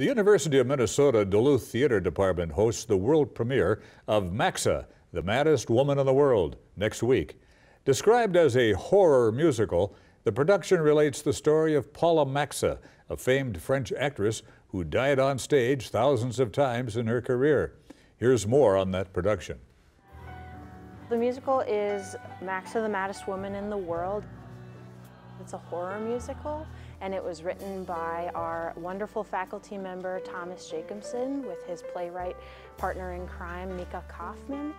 The University of Minnesota Duluth Theater Department hosts the world premiere of Maxa, the Maddest Woman in the World, next week. Described as a horror musical, the production relates the story of Paula Maxa, a famed French actress who died on stage thousands of times in her career. Here's more on that production. The musical is Maxa, the Maddest Woman in the World. It's a horror musical, and it was written by our wonderful faculty member Thomas Jacobson with his playwright partner in crime Mika Kaufman.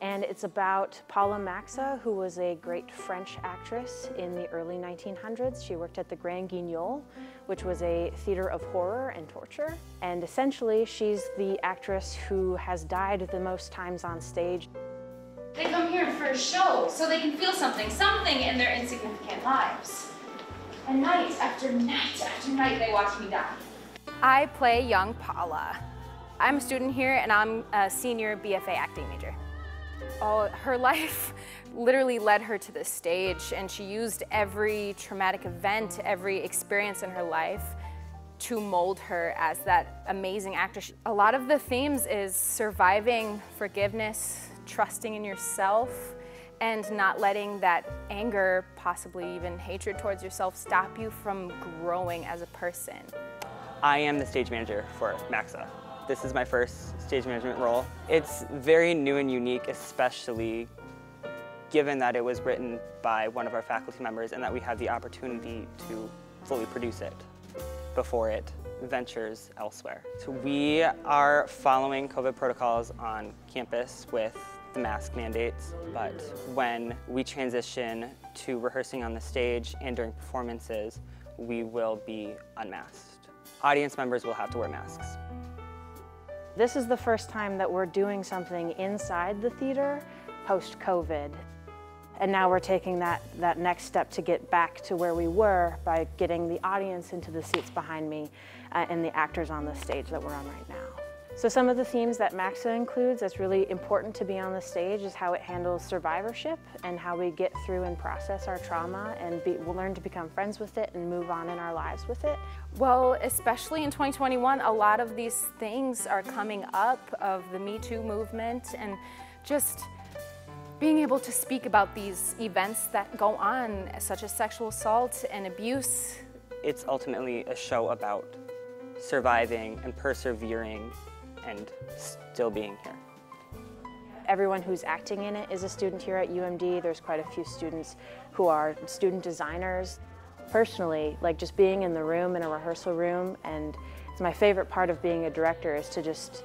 And it's about Paula Maxa, who was a great French actress in the early 1900s. She worked at the Grand Guignol, which was a theater of horror and torture. And essentially, she's the actress who has died the most times on stage. They come here for a show so they can feel something, something in their insignificant lives. And night after night after night, they watch me die. I play young Paula. I'm a student here and I'm a senior BFA acting major. Oh, her life literally led her to this stage and she used every traumatic event, every experience in her life to mold her as that amazing actress. A lot of the themes is surviving forgiveness, trusting in yourself, and not letting that anger, possibly even hatred towards yourself, stop you from growing as a person. I am the stage manager for Maxa. This is my first stage management role. It's very new and unique, especially given that it was written by one of our faculty members and that we had the opportunity to fully produce it before it ventures elsewhere. So we are following COVID protocols on campus with the mask mandates, but when we transition to rehearsing on the stage and during performances, we will be unmasked. Audience members will have to wear masks. This is the first time that we're doing something inside the theater post-COVID. And now we're taking that, that next step to get back to where we were by getting the audience into the seats behind me uh, and the actors on the stage that we're on right now. So some of the themes that Maxa includes that's really important to be on the stage is how it handles survivorship and how we get through and process our trauma and be, we'll learn to become friends with it and move on in our lives with it. Well, especially in 2021, a lot of these things are coming up of the Me Too movement and just being able to speak about these events that go on, such as sexual assault and abuse. It's ultimately a show about surviving and persevering and still being here. Everyone who's acting in it is a student here at UMD. There's quite a few students who are student designers. Personally, like just being in the room, in a rehearsal room, and it's my favorite part of being a director is to just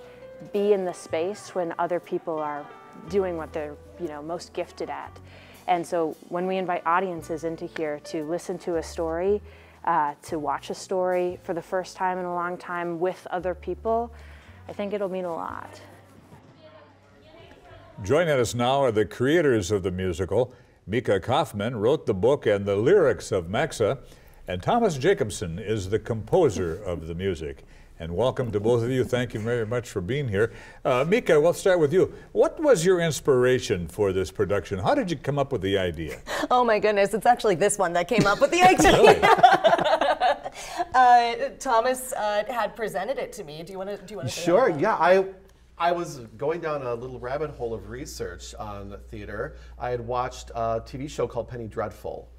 be in the space when other people are doing what they're you know most gifted at. And so when we invite audiences into here to listen to a story, uh, to watch a story for the first time in a long time with other people, I think it'll mean a lot. Joining us now are the creators of the musical. Mika Kaufman wrote the book and the lyrics of Maxa, and Thomas Jacobson is the composer of the music. And welcome to both of you. Thank you very much for being here. Uh, Mika, we'll start with you. What was your inspiration for this production? How did you come up with the idea? Oh my goodness, it's actually this one that came up with the idea. uh, Thomas uh, had presented it to me. Do you want to? Do you want to? Sure. Yeah, I. I was going down a little rabbit hole of research on theater. I had watched a TV show called Penny Dreadful,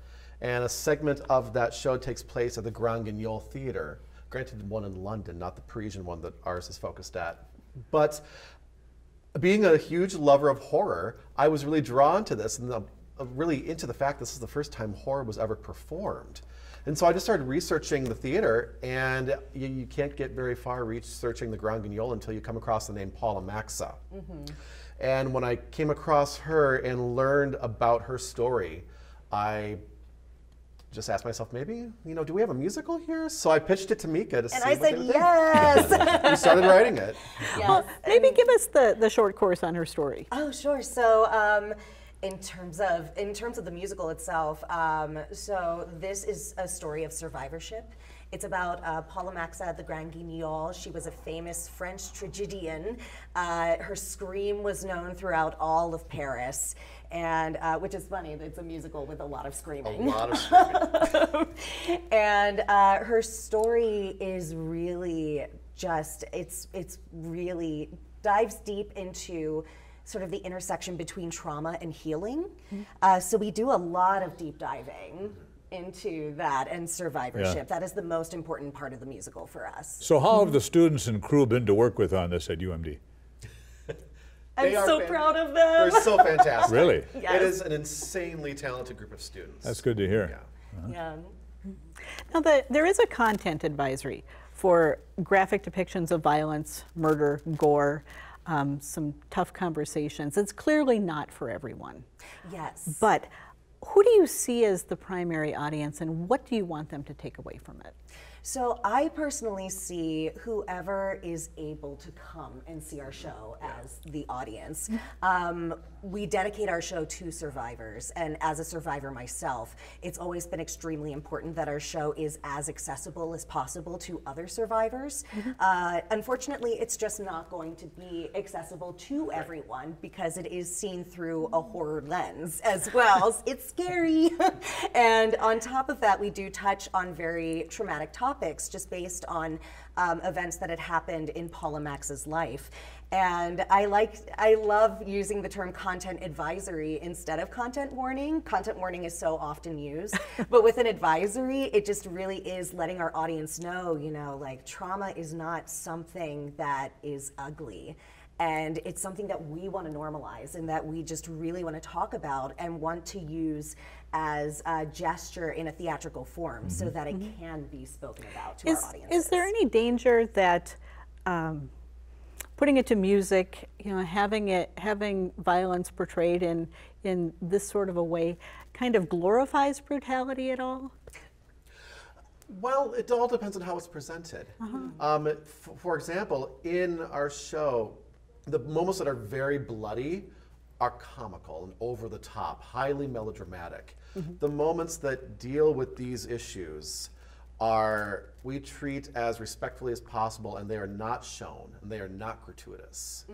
and a segment of that show takes place at the Grand Guignol Theater. Granted, one in London, not the Parisian one that ours is focused at. But being a huge lover of horror, I was really drawn to this and the, really into the fact this is the first time horror was ever performed. And so I just started researching the theater, and you, you can't get very far researching the Grand Guignol until you come across the name Paula Maxa. Mm -hmm. And when I came across her and learned about her story, I just asked myself, maybe, you know, do we have a musical here? So I pitched it to Mika to and see I what said they yes. we started writing it. Yes. Well, maybe give us the, the short course on her story. Oh, sure. So, um, in terms of in terms of the musical itself, um, so this is a story of survivorship. It's about uh, Paula Maxa, the Grand Guignol. She was a famous French tragedian. Uh, her scream was known throughout all of Paris, and uh, which is funny. It's a musical with a lot of screaming. A lot of screaming. and uh, her story is really just it's it's really dives deep into sort of the intersection between trauma and healing. Uh, so we do a lot of deep diving into that and survivorship. That is the most important part of the musical for us. So how have the students and crew been to work with on this at UMD? I'm so fan- proud of them. They're so fantastic. Really? Yes. It is an insanely talented group of students. That's good to hear. Yeah. Yeah. Now, the, there is a content advisory for graphic depictions of violence, murder, gore, um, some tough conversations. It's clearly not for everyone. Yes. But who do you see as the primary audience and what do you want them to take away from it? So I personally see whoever is able to come and see our show as the audience. Um, we dedicate our show to survivors, and as a survivor myself, it's always been extremely important that our show is as accessible as possible to other survivors. Uh, unfortunately, it's just not going to be accessible to everyone because it is seen through a horror lens as well. it's scary. and on top of that, we do touch on very traumatic topics just based on um, events that had happened in Paula Maxa's life. And I like, I love using the term content advisory instead of content warning. Content warning is so often used, but with an advisory, it just really is letting our audience know, you know, like trauma is not something that is ugly. And it's something that we want to normalize and that we just really want to talk about and want to use as a gesture in a theatrical form so that it can be spoken about to Is, our audiences. is there any danger that um, putting it to music, you know, having it, having violence portrayed in, in this sort of a way kind of glorifies brutality at all? Well, it all depends on how it's presented. Um, f- for example, in our show, the moments that are very bloody are comical and over the top, highly melodramatic. The moments that deal with these issues are we treat as respectfully as possible, and they are not shown, and they are not gratuitous.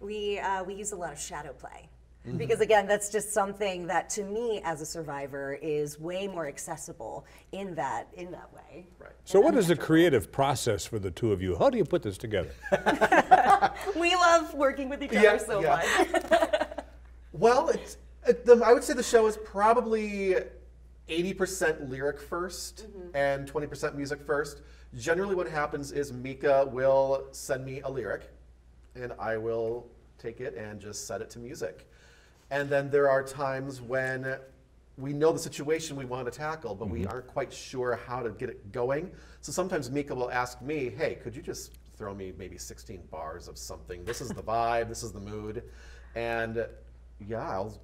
We, uh, we use a lot of shadow play. Mm-hmm. Because again, that's just something that to me as a survivor is way more accessible in that in that way. Right. So what is the creative process for the two of you? How do you put this together? We love working with each other Yeah, other so yeah. much. Well, it's, it, the, I would say the show is probably 80% lyric 1st mm-hmm. and 20% music first. Generally, what happens is Mika will send me a lyric, and I will take it and just set it to music. And then there are times when we know the situation we want to tackle, but we mm-hmm. aren't quite sure how to get it going. So sometimes Mika will ask me, hey, could you just throw me maybe 16 bars of something? This is the vibe, this is the mood. And yeah, I'll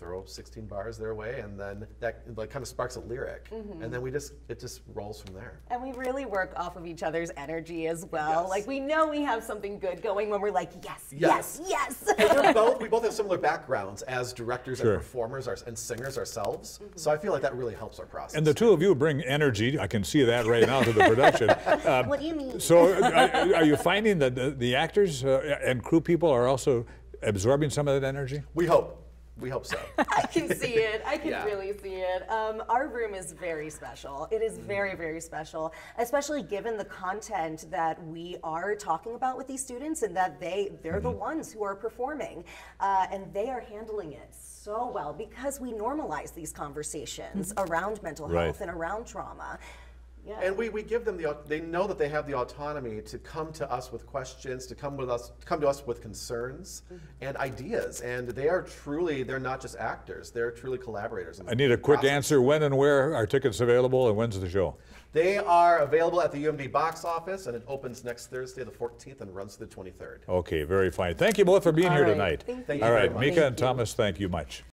throw 16 bars their way, and then that like kind of sparks a lyric. And then we just, it just rolls from there. and we really work off of each other's energy as well. Yes. Like we know we have something good going when we're like, yes, yes, Yes. yes. And we're both, we both have similar backgrounds as directors Sure. and performers our- and singers ourselves. So I feel like that really helps our process. And the two of you bring energy. I can see that right now to the production. Um, what do you mean? So, are, are you finding that the, the actors uh, and crew people are also absorbing some of that energy? we hope. We hope so. I can see it. I can Yeah. really see it. Um, our room is very special. It is very, very special, especially given the content that we are talking about with these students, and that they they're the ones who are performing, uh, and they are handling it so well because we normalize these conversations around mental Right. health and around trauma. Yeah. And we, we give them the, they know that they have the autonomy to come to us with questions, to come with us, come to us with concerns mm-hmm. and ideas. And they are truly, they're not just actors, they're truly collaborators. I need a the quick process. answer. When and where are tickets available, and when's the show? They are available at the UMD box office and it opens next Thursday, the 14th, and runs to the 23rd. Okay, very fine. Thank you both for being All here right. tonight. Thank Thank you right, very much. All right, Mika Thank and you. Thomas, thank you much.